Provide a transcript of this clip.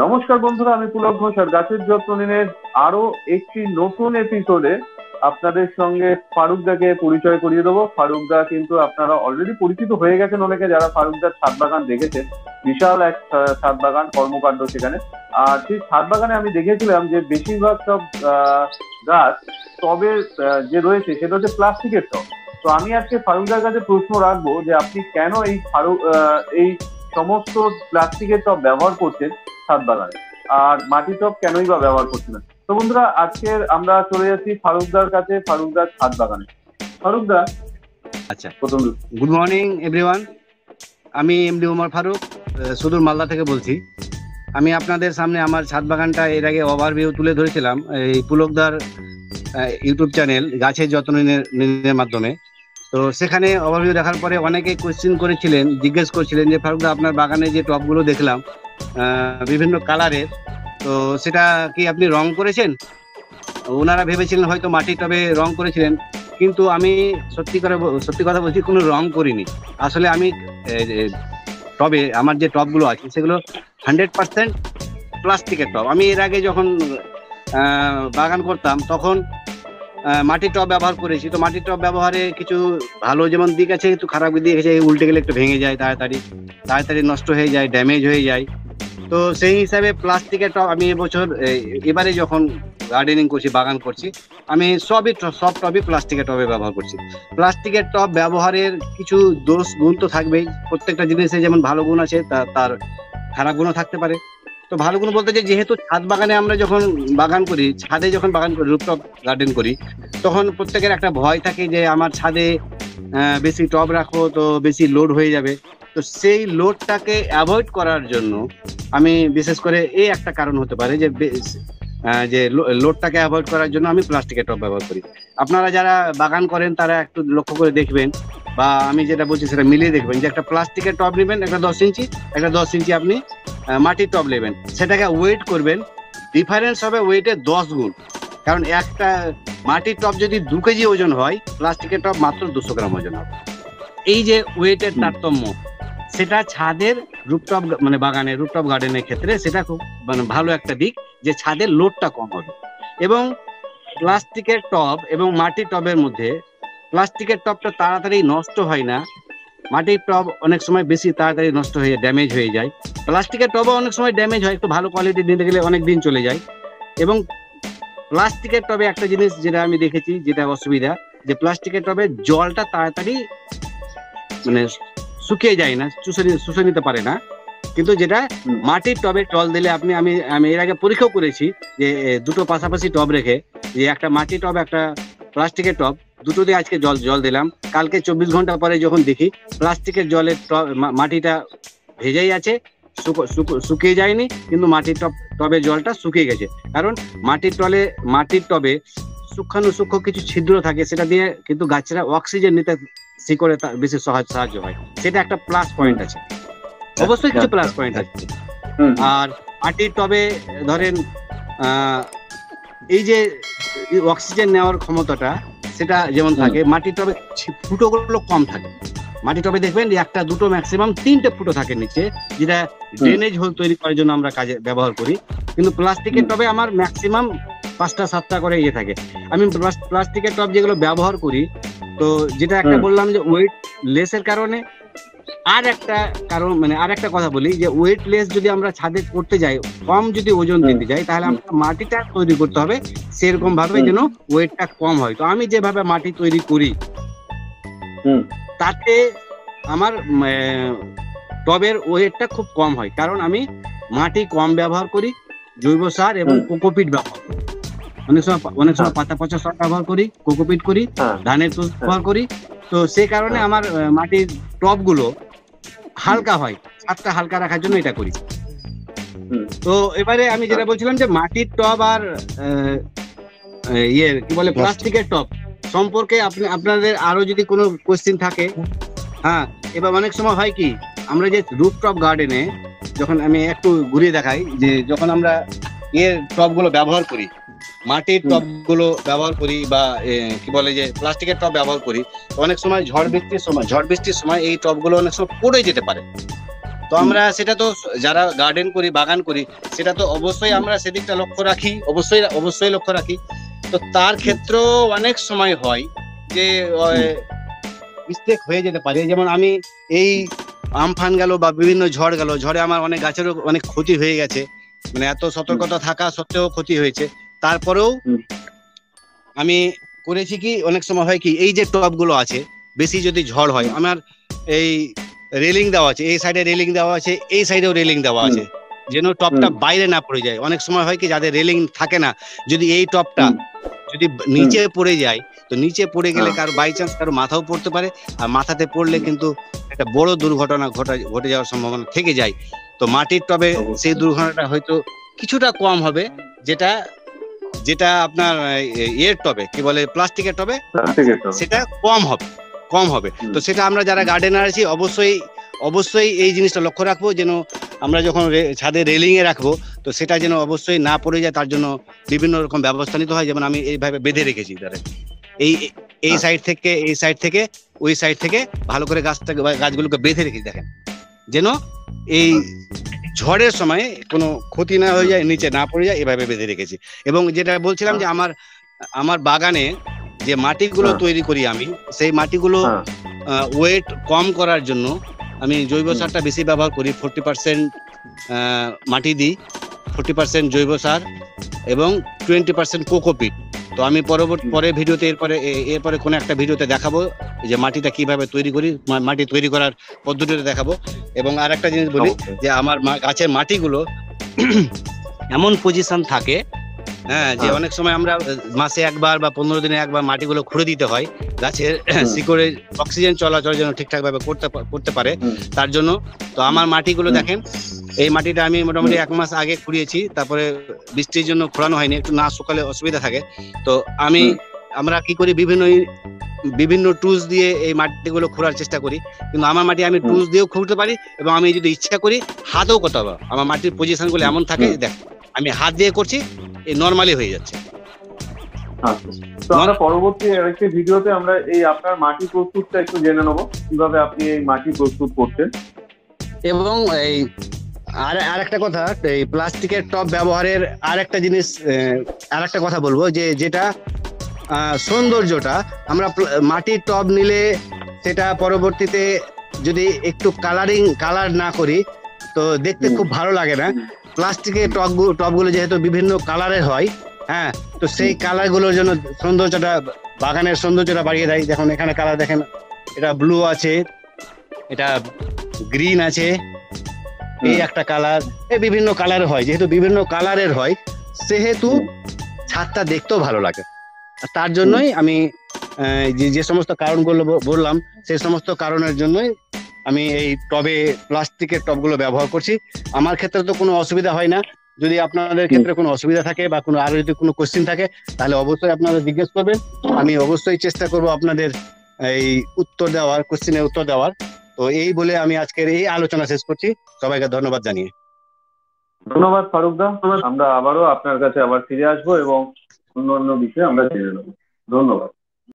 নমস্কার বন্ধুরা আমি পুলক ঘোষ আর গাছের যত্ন নিনের আরও একটি নতুন এপিসোডে আপনাদের সঙ্গে ফারুকদাকে পরিচয় করিয়ে দেবো। ফারুকদা কিন্তু আপনারা অলরেডি পরিচিত হয়ে গেছেন অনেকে যারা ফারুকদার ছাদ বাগান দেখেছেন। বিশাল এক ছাদ বাগান কর্মকাণ্ড সেখানে। আর সেই ছাদ বাগানে আমি দেখেছিলাম যে বেশিরভাগ সব গাছ আহ, যে রয়েছে সেটা হচ্ছে প্লাস্টিকের টব। তো আমি আজকে ফারুকদার কাছে প্রশ্ন রাখব যে আপনি কেন এই ফারুক এই সমস্ত প্লাস্টিকের টব ব্যবহার করছেন? ছাদ বাগানে আর মাটির টব কেনই বা ব্যবহার করছেন না? তো বন্ধুরা আজকের আমরা চলে যাচ্ছি ফারুকদার কাছে ফারুকদার ছাদ বাগানে ফারুকদা আচ্ছা। প্রথম গুড মর্নিং এভরিওয়ান আমি এমডি ওমর ফারুক সুদূর মালদা থেকে বলছি। আমি আপনাদের সামনে আমার ছাদ বাগানটা এর আগে ওভারভিউ তুলে ধরেছিলাম এই পুলকদার ইউটিউব চ্যানেল গাছের যত্ন নিনের মাধ্যমে। তো সেখানে ওভারভিউ দেখার পরে অনেকে কোয়েশ্চেন করেছিলেন, জিজ্ঞেস করছিলেন যে ফারুকদা আপনার বাগানে যে টবগুলো দেখলাম বিভিন্ন কালারের তো সেটা কি আপনি রং করেছেন? ওনারা ভেবেছিলেন হয়তো মাটির টবে রং করেছিলেন, কিন্তু আমি সত্যি করে সত্যি কথা বলছি, কোনো রং করিনি। আসলে আমি টবে, আমার যে টবগুলো আছে, সেগুলো হান্ড্রেড পার্সেন্ট প্লাস্টিকের টব। আমি এর আগে যখন বাগান করতাম, তখন মাটির টব ব্যবহার করেছি। তো মাটির টব ব্যবহারে কিছু ভালো যেমন দিক আছে, একটু খারাপ দিক আছে উল্টে গেলে একটু ভেঙে যায় তাড়াতাড়ি। তাড়াতাড়ি নষ্ট হয়ে যায় ড্যামেজ হয়ে যায়। তো সেই হিসাবে প্লাস্টিকের টব আমি এবছর এবারে যখন গার্ডেনিং করছি, বাগান করছি, আমি সবই সব টবই প্লাস্টিকের টবে ব্যবহার করছি। প্লাস্টিকের টব ব্যবহারের কিছু দোষ, গুণ তো থাকবেই। প্রত্যেকটা জিনিসে যেমন ভালো গুণ আছে তার খারাপ গুণও থাকতে পারে। তো ভালো গুণ বলতে যেহেতু ছাদ বাগানে আমরা যখন বাগান করি, ছাদে যখন বাগান করি রুপটপ গার্ডেন করি, তখন প্রত্যেকের একটা ভয় থাকে যে আমার ছাদে বেশি টব রাখো তো বেশি লোড হয়ে যাবে। তো সেই লোডটাকে অ্যাভয়েড করার জন্য আমি বিশেষ করে এই একটা কারণ হতে পারে যে যে লোডটাকে অ্যাভয়েড করার জন্য আমি প্লাস্টিকের টব ব্যবহার করি। আপনারা যারা বাগান করেন, তারা একটু লক্ষ্য করে দেখবেন বা আমি যেটা বলছি সেটা মিলিয়ে দেখবেন যে একটা প্লাস্টিকের টব নেবেন, একটা দশ ইঞ্চি, একটা দশ ইঞ্চি আপনি মাটির টব নেবেন। সেটাকে ওয়েট করবেন। ডিফারেন্স হবে ওয়েটে দশ গুণ। কারণ একটা মাটির টব যদি দু কেজি ওজন হয় প্লাস্টিকের টব মাত্র দুশো গ্রাম ওজন হবে। এই যে ওয়েটের। তারতম্য সেটা ছাদের রুপটপ মানে বাগানে রুপটপ গার্ডেনের ক্ষেত্রে সেটা খুব মানে ভালো একটা দিক যে ছাদের লোডটা কম হবে। এবং প্লাস্টিকের টব এবং মাটির টবের মধ্যে প্লাস্টিকের টবটা তাড়াতাড়ি নষ্ট হয় না। মাটির টব অনেক সময় বেশি তাড়াতাড়ি নষ্ট হয়ে ড্যামেজ হয়ে যায়। প্লাস্টিকের টবও অনেক সময় ড্যামেজ হয় একটু ভালো কোয়ালিটি নিতে গেলে অনেক দিন চলে যায়। এবং প্লাস্টিকের টবে একটা জিনিস যেটা আমি দেখেছি যেটা অসুবিধা যে প্লাস্টিকের টবে জলটা তাড়াতাড়ি মানে শুকিয়ে যায় না চুষে শুষে নিতে পারে না। কিন্তু যেটা মাটির টবে টল দিলে আপনি আমি আমি এর আগে পরীক্ষাও করেছি যে দুটো পাশাপাশি টব রেখে যে একটা মাটির টব একটা প্লাস্টিকের টব দুটো দিয়ে আজকে জল জল দিলাম। কালকে চব্বিশ ঘণ্টা পরে যখন দেখি প্লাস্টিকের জলের মাটিটা ভেজেই আছে শুকো- শুকো- শুকিয়ে যায়নি কিন্তু মাটির টব টবে জলটা শুকিয়ে গেছে। কারণ মাটির টলে মাটির টবে সূক্ষ্মাণু সূক্ষ্ম কিছু ছিদ্র থাকে সেটা দিয়ে কিন্তু গাছেরা অক্সিজেন নিতে শিকড়ে তা- বেশি সহজ সাহায্য হয়। সেটা একটা প্লাস পয়েন্ট আছে। অবশ্যই কিছু প্লাস পয়েন্ট আছে। আর মাটির টবে ধরেন এই যে অক্সিজেন নেওয়ার ক্ষমতাটা সেটা যেমন থাকে মাটির টবে ফুটোগুলো কম থাকে। মাটির টবে দেখবেন একটা দুটো ম্যাক্সিমাম তিনটে ফুটো থাকে নিচে যেটা ড্রেনেজ হোল তৈরি করার জন্য আমরা কাজে ব্যবহার করি। কিন্তু প্লাস্টিকের টবে আমার ম্যাক্সিমাম পাঁচটা সাতটা করে ইয়ে থাকে। আমি প্লাস্টিকের টব যেগুলো ব্যবহার করি তো যেটা একটা বললাম যে ওয়েট লেসের কারণে আর একটা কারণ মানে আর একটা কথা বলি যে ওয়েট লেস যদি আমরা ছাদে করতে যাই কম যদি ওজন দিতে যাই তাহলে আমরা মাটিটা তৈরি করতে হবে। সেরকম ভাবে যেন ওয়েটটা কম হয়। তো আমি যেভাবে মাটি তৈরি করি তাতে আমার টবের ওয়েটটা খুব কম হয়। কারণ আমি মাটি কম ব্যবহার করি জৈব সার এবং কোকোপিট ব্যবহার করি। অনেক সময় অনেক সময় পাতা পচা সার ব্যবহার করি কোকোপিট করি হ্যাঁ। ধানের তুষ ব্যবহার করি। তো সেই কারণে হ্যাঁ। আমার মাটির টবগুলো হালকা হয়। ছাদটা হালকা রাখার জন্য এটা করি। তো এবারে আমি যেটা বলছিলাম যে মাটির টব আর ইয়ে কি বলে প্লাস্টিকের টব সম্পর্কে আপনি আপনাদের আরও যদি কোনো কোশ্চেন থাকে হ্যাঁ এবার অনেক সময় হয় কি আমরা যে রুফটপ গার্ডেনে যখন আমি একটু ঘুরিয়ে দেখাই যে যখন আমরা ইয়ে টবগুলো ব্যবহার করি মাটির। টবগুলো ব্যবহার করি বা কি বলে যে প্লাস্টিকের টব ব্যবহার করি। অনেক সময় ঝড় বৃষ্টির সময় ঝড় বৃষ্টির সময় এই টবগুলো অনেক সময় পড়ে যেতে পারে। তো আমরা সেটা তো যারা গার্ডেন করি বাগান করি সেটা তো অবশ্যই আমরা সেদিকটা লক্ষ্য রাখি অবশ্যই অবশ্যই লক্ষ্য রাখি। তো তার ক্ষেত্রেও অনেক সময় হয় যে মিস্টেক হয়ে যেতে পারে। যেমন আমি এই আমফান গেল বা বিভিন্ন ঝড় গেল ঝড়ে আমার অনেক গাছেরও অনেক ক্ষতি হয়ে গেছে। মানে এত সতর্কতা থাকা সত্ত্বেও ক্ষতি হয়েছে। তারপরেও আমি করেছি কি অনেক সময় হয় কি এই যে টবগুলো আছে বেশি যদি ঝড় হয় আমার এই রেলিং দেওয়া আছে এই সাইডে রেলিং দেওয়া আছে এই সাইডেও রেলিং দেওয়া আছে যেন টপটা বাইরে না পড়ে যায়। অনেক সময় হয় কি যাদের রেলিং থাকে না যদি এই টপটা যদি নিচে পড়ে যায় তো নিচে পড়ে গেলে হ্যাঁ। কারও বাই চান্স কারও মাথাও পড়তে পারে আর মাথাতে পড়লে কিন্তু একটা বড় দুর্ঘটনা ঘটা ঘটে যাওয়ার সম্ভাবনা থেকে যায়। তো মাটির টবে সেই দুর্ঘটনাটা হয়তো কিছুটা কম হবে যেটা যেটা আপনার ইয়ের টবে কি বলে প্লাস্টিকের টবে সেটা কম হবে কম হবে। তো সেটা আমরা যারা গার্ডেনার আছি অবশ্যই অবশ্যই এই জিনিসটা লক্ষ্য রাখব যেন আমরা যখন ছাদে রেলিং এ রাখব তো সেটা যেন অবশ্যই না পড়ে যায় তার জন্য বিভিন্ন রকম ব্যবস্থা নিতে হয়। যেমন আমি এইভাবে বেঁধে রেখেছি তারা এই এই আচ্ছা। সাইড থেকে এই সাইড থেকে ওই সাইড থেকে ভালো করে গাছটাকে গাছগুলোকে বেঁধে রেখেছি দেখেন। যেন এই ঝড়ের সময় কোনো ক্ষতি না হয়ে যায় নিচে না পড়ে যায় এভাবে বেঁধে রেখেছি। এবং যেটা বলছিলাম যে আমার আমার বাগানে যে মাটিগুলো হ্যাঁ। তৈরি করি আমি সেই মাটিগুলো হ্যাঁ। ওয়েট কম করার জন্য আমি জৈব সারটা বেশি ব্যবহার করি ফোরটি পার্সেন্ট মাটি দিই ফোরটি পার্সেন্ট জৈব সার এবং টোয়েন্টি পার্সেন্ট কোকোপিট তো আমি পরবর্তী পরে ভিডিওতে এরপরে এরপরে কোনো একটা ভিডিওতে দেখাবো যে মাটিটা কীভাবে তৈরি করি মাটি তৈরি করার পদ্ধতিটা দেখাবো। এবং আর একটা জিনিস বলি যে আমার মা- গাছের মাটিগুলো এমন পজিশন থাকে হ্যাঁ যে হ্যাঁ। অনেক সময় আমরা মাসে একবার বা পনেরো দিনে একবার মাটিগুলো খুঁড়ে দিতে হয়। গাছের শিকড়ে অক্সিজেন চলাচল যেন ঠিকঠাক ভাবে করতে করতে পারে। তার জন্য তো আমার মাটিগুলো দেখেন এই মাটিটা আমি মোটামুটি এক মাস আগে খুঁড়িয়েছি তারপরে বৃষ্টির জন্য খোঁড়ানো হয়নি একটু না শুকালে অসুবিধা থাকে। তো আমি আমরা কি করি বিভিন্ন বিভিন্ন টুলস দিয়ে এই মাটিগুলো খোঁড়ার চেষ্টা করি। কিন্তু আমার মাটি আমি টুলস দিয়েও খুঁড়তে পারি এবং আমি যদি ইচ্ছা করি হাতেও করতে পারব। আমার মাটির পজিশনগুলো এমন থাকে দেখ আমি হাত দিয়ে করছি এই নর্মালি হয়ে যাচ্ছে। আচ্ছা। তো আমরা পরবর্তী আরেকটি ভিডিওতে আমরা এই আপনার মাটি প্রস্তুতটা একটু জেনে নেব কীভাবে আপনি এই মাটি প্রস্তুত করছেন এবং এই আর আর একটা কথা এই প্লাস্টিকের টব ব্যবহারের আর একটা জিনিস আর একটা কথা বলব যে যেটা আহ, সৌন্দর্যটা আমরা মাটির টব নিলে সেটা পরবর্তীতে যদি একটু কালারিং কালার না করি তো দেখতে খুব ভালো লাগে না। প্লাস্টিকের টবগুলো টবগুলো যেহেতু বিভিন্ন কালারের হয় হ্যাঁ তো সেই কালারগুলোর জন্য সৌন্দর্যটা বাগানের সৌন্দর্যটা বাড়িয়ে দেয়। দেখুন এখানে কালার দেখেন এটা ব্লু আছে এটা গ্রিন আছে এই একটা কালার এই বিভিন্ন কালার হয়। যেহেতু বিভিন্ন কালারের হয় সেহেতু ছাদটা দেখতেও ভালো লাগে। আর তার জন্যই আমি যে যে সমস্ত কারণগুলো বললাম সেই সমস্ত কারণের জন্যই আমি এই টবে প্লাস্টিকের টবগুলো ব্যবহার করছি। আমার ক্ষেত্রে তো কোনো অসুবিধা হয় না। যদি আপনাদের ক্ষেত্রে কোনো অসুবিধা থাকে বা কোনো আরও যদি কোনো কোশ্চিন থাকে তাহলে অবশ্যই আপনারা জিজ্ঞেস করবেন। আমি অবশ্যই চেষ্টা করব আপনাদের এই উত্তর দেওয়ার কোশ্চিনের উত্তর দেওয়ার। তো এই বলে আমি আজকের এই আলোচনা শেষ করছি। সবাইকে ধন্যবাদ জানিয়ে। ধন্যবাদ ফারুকদা আমরা আবারও আপনার কাছে আবার ফিরে আসব এবং অন্য অন্য বিষয়ে আমরা জেনে নেব। ধন্যবাদ।